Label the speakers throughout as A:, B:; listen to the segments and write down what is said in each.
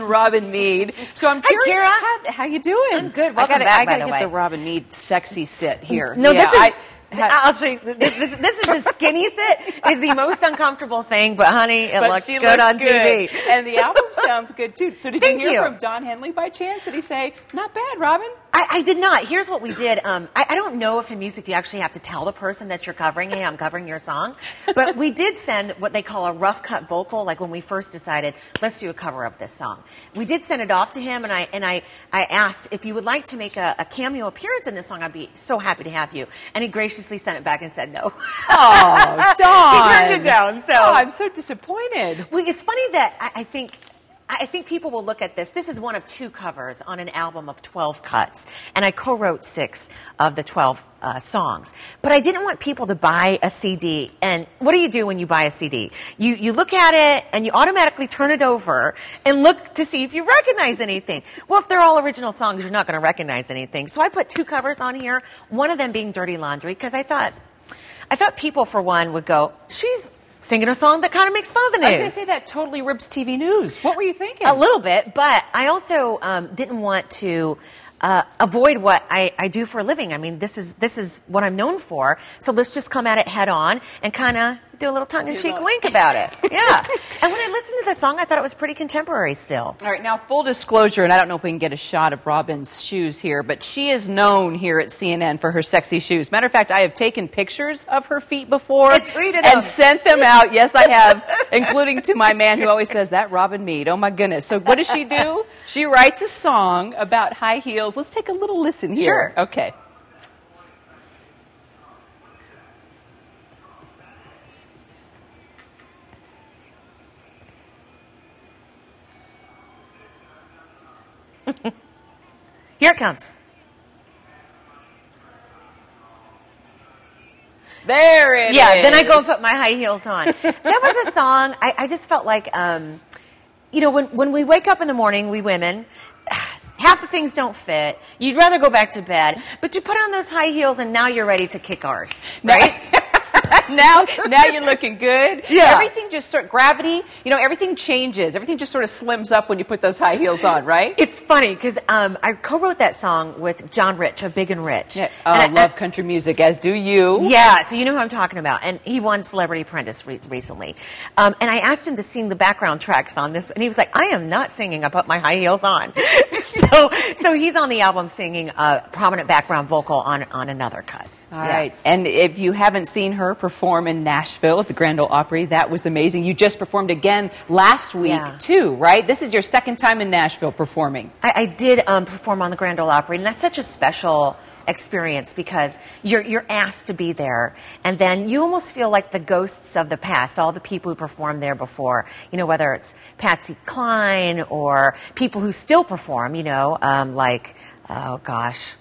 A: Robin Meade. So I'm curious.
B: Kyra.
A: How, how you doing?
B: I'm good.
A: I
B: Welcome
A: gotta,
B: back,
A: I gotta
B: the
A: get
B: way.
A: the Robin Meade sexy sit here.
B: No,
A: Yeah,
B: this is.
A: I,
B: I'll show you. This, this, this is the skinny sit. Is the most uncomfortable thing, but honey, it
A: but
B: looks good
A: looks
B: on
A: good.
B: TV.
A: And the album sounds good too. So did
B: Thank
A: you hear
B: you.
A: from Don Henley by chance? Did he say, not bad, Robin?
B: I, I did not. Here's what we did. Um, I, I don't know if in music you actually have to tell the person that you're covering, hey, I'm covering your song. But we did send what they call a rough cut vocal, like when we first decided, let's do a cover of this song. We did send it off to him, and I, and I, I asked if you would like to make a, a cameo appearance in this song, I'd be so happy to have you. And he graciously sent it back and said no.
A: Oh, Don.
B: He turned it down, so-
A: Oh, I'm so disappointed.
B: Well, it's funny that I, I think I think people will look at this. This is one of two covers on an album of 12 cuts, and I co-wrote six of the 12 uh, songs. But I didn't want people to buy a CD. And what do you do when you buy a CD? You you look at it and you automatically turn it over and look to see if you recognize anything. Well, if they're all original songs, you're not going to recognize anything. So I put two covers on here. One of them being "Dirty Laundry" because I thought I thought people, for one, would go, "She's." Singing a song that kind of makes fun of the news.
A: I was going to say that totally rips TV news. What were you thinking?
B: A little bit, but I also um, didn't want to uh, avoid what I, I do for a living. I mean, this is this is what I'm known for. So let's just come at it head on and kind of do a little tongue in cheek wink about it. Yeah. and when I listened to the song, I thought it was pretty contemporary still.
A: All right, now full disclosure, and I don't know if we can get a shot of Robin's shoes here, but she is known here at CNN for her sexy shoes. Matter of fact, I have taken pictures of her feet before
B: And
A: and
B: them.
A: sent them out. Yes, I have, including to my man who always says that Robin Meade. Oh my goodness! So what does she do? She writes a song about high heels. Let's take a little listen here.
B: Sure.
A: Okay.
B: Here it comes.
A: There it
B: yeah, then I go and put my high heels on. that was a song. I, I just felt like, um, you know, when when we wake up in the morning, we women, half the things don't fit. You'd rather go back to bed, but you put on those high heels, and now you're ready to kick ours, right?
A: now, now you're looking good.
B: Yeah.
A: Everything just sort of gravity. You know, everything changes. Everything just sort of slims up when you put those high heels on, right?
B: It's funny because um, I co-wrote that song with John Rich of Big and Rich.
A: Yeah.
B: And
A: Oh,
B: I-
A: love country music, as do you.
B: Yeah, so you know who I'm talking about. And he won Celebrity Apprentice re- recently. Um, and I asked him to sing the background tracks on this, and he was like, I am not singing. I put my high heels on. so, so he's on the album singing a prominent background vocal on, on another cut.
A: All
B: Yeah.
A: right. And if you haven't seen her perform in Nashville at the Grand Ole Opry, that was amazing. You just performed again last week,
B: Yeah.
A: too, right? This is your second time in Nashville performing.
B: I, I did um, perform on the Grand Ole Opry, and that's such a special experience because you're you're asked to be there, and then you almost feel like the ghosts of the past, all the people who performed there before. You know, whether it's Patsy Cline or people who still perform. You know, um, like oh gosh.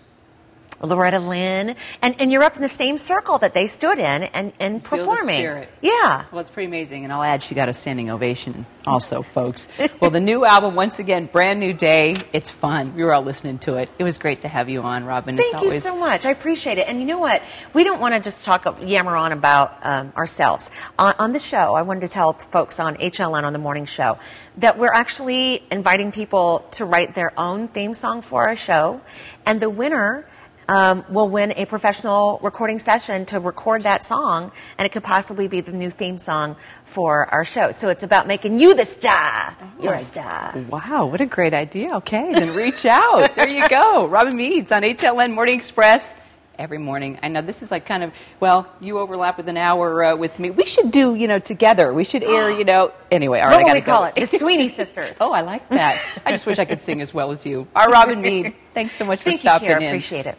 B: Loretta Lynn, and, and you're up in the same circle that they stood in and, and performing. Yeah.
A: Well, it's pretty amazing. And I'll add, she got a standing ovation also, folks. Well, the new album, once again, brand new day. It's fun. We were all listening to it. It was great to have you on, Robin.
B: Thank you so much. I appreciate it. And you know what? We don't want to just talk yammer on about um, ourselves. On, on the show, I wanted to tell folks on HLN on the morning show that we're actually inviting people to write their own theme song for our show, and the winner. Um, will win a professional recording session to record that song, and it could possibly be the new theme song for our show. So it's about making you the star. You're a star.
A: Wow, what a great idea. Okay, then reach out. There you go. Robin Meade's on HLN Morning Express every morning. I know this is like kind of, well, you overlap with an hour uh, with me. We should do, you know, together. We should air, you know, anyway. All right,
B: What
A: I
B: we
A: gotta
B: call
A: go.
B: it? The Sweeney Sisters.
A: Oh, I like that. I just wish I could sing as well as you. Our Robin Meade, thanks so much for
B: Thank you,
A: stopping
B: Kyra.
A: in.
B: Appreciate it.